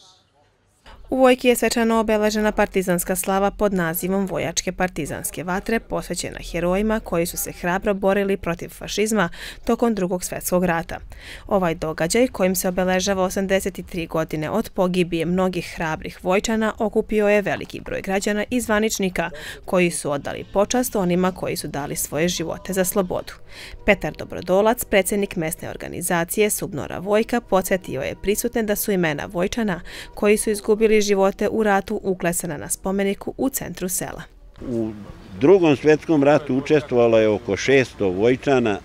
course. U Vojki je svečano obeležena partizanska slava pod nazivom Vojačke partizanske vatre posvećena herojima koji su se hrabro borili protiv fašizma tokom drugog svjetskog rata. Ovaj događaj kojim se obeležava 83 godine od pogibije mnogih hrabrih vojčana okupio je veliki broj građana i zvaničnika koji su odali počast onima koji su dali svoje živote za slobodu. Petar Dobrodolac, predsjednik mesne organizacije Subnora Vojka, podsjetio je prisutne da su imena vojčana koji su izgubili živote u ratu uklesana na spomeniku u centru sela. U drugom svjetskom ratu učestvovalo je oko 600 vojčana,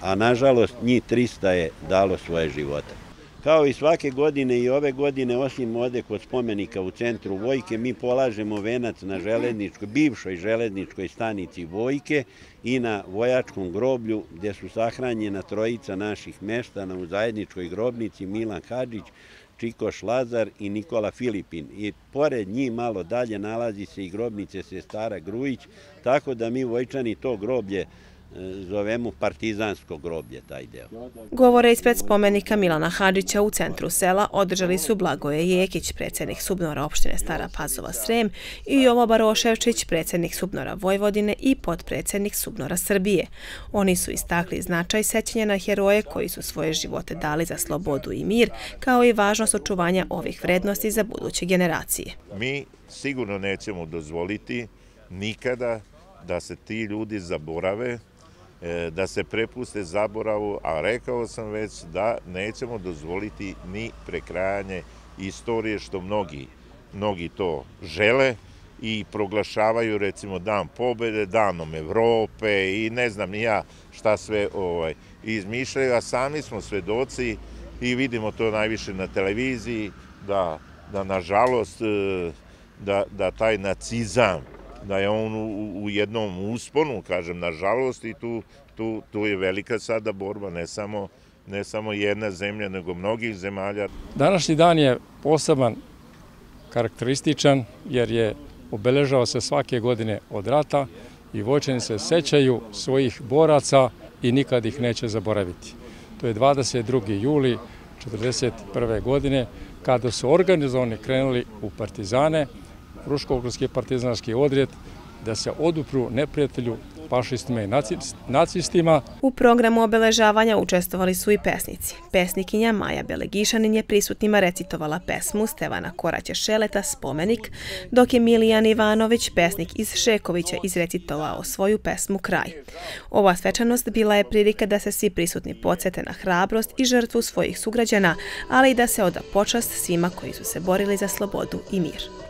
a nažalost njih 300 je dalo svoje živote. Kao i svake godine i ove godine, osim ode kod spomenika u centru Vojke, mi polažemo venac na železničkoj, bivšoj železničkoj stanici Vojke i na vojačkom groblju gdje su sahranjena trojica naših meštana u zajedničkoj grobnici Milan Hadžić, Čikoš Lazar i Nikola Filipin. I pored njih malo dalje nalazi se i grobnice Sestara Grujić, tako da mi vojčani to groblje zovemo partizansko groblje, taj deo. Govore ispred spomenika Milana Hadžića u centru sela održali su Blagoje Jekić, predsjednik Subnora opštine Stara Pazova Srem i Jovo Baroševčić, predsjednik Subnora Vojvodine i podpredsjednik Subnora Srbije. Oni su istakli značaj sećanja na heroje koji su svoje živote dali za slobodu i mir, kao i važnost očuvanja ovih vrednosti za buduće generacije. Mi sigurno nećemo dozvoliti nikada da se ti ljudi zaborave E, da se prepuste zaboravu, a rekao sam već da nećemo dozvoliti ni prekrajanje istorije što mnogi, mnogi to žele i proglašavaju recimo dan pobede, danom Evrope i ne znam ni ja šta sve ovaj, izmišljaju, a sami smo svedoci i vidimo to najviše na televiziji, da, da nažalost e, da, da taj nacizam da je on u, u jednom usponu, kažem, nažalost, i tu, tu, tu je velika sada borba, ne samo, ne samo jedna zemlja, nego mnogih zemalja. Današnji dan je poseban, karakterističan, jer je obeležao se svake godine od rata i voćeni se sećaju svojih boraca i nikad ih neće zaboraviti. To je 22. juli 1941. godine, kada su organizovani krenuli u partizane, Ruško-Okruski partizanski odred da se odupru neprijatelju fašistima i nacistima. U programu obeležavanja učestvovali su i pesnici. Pesnikinja Maja Belegišanin je prisutnima recitovala pesmu Stevana Koraća Šeleta Spomenik, dok je Milijan Ivanović, pesnik iz Šekovića, izrecitovao svoju pesmu Kraj. Ova svečanost bila je prilika da se svi prisutni podsjete na hrabrost i žrtvu svojih sugrađana, ali i da se oda počast svima koji su se borili za slobodu i mir.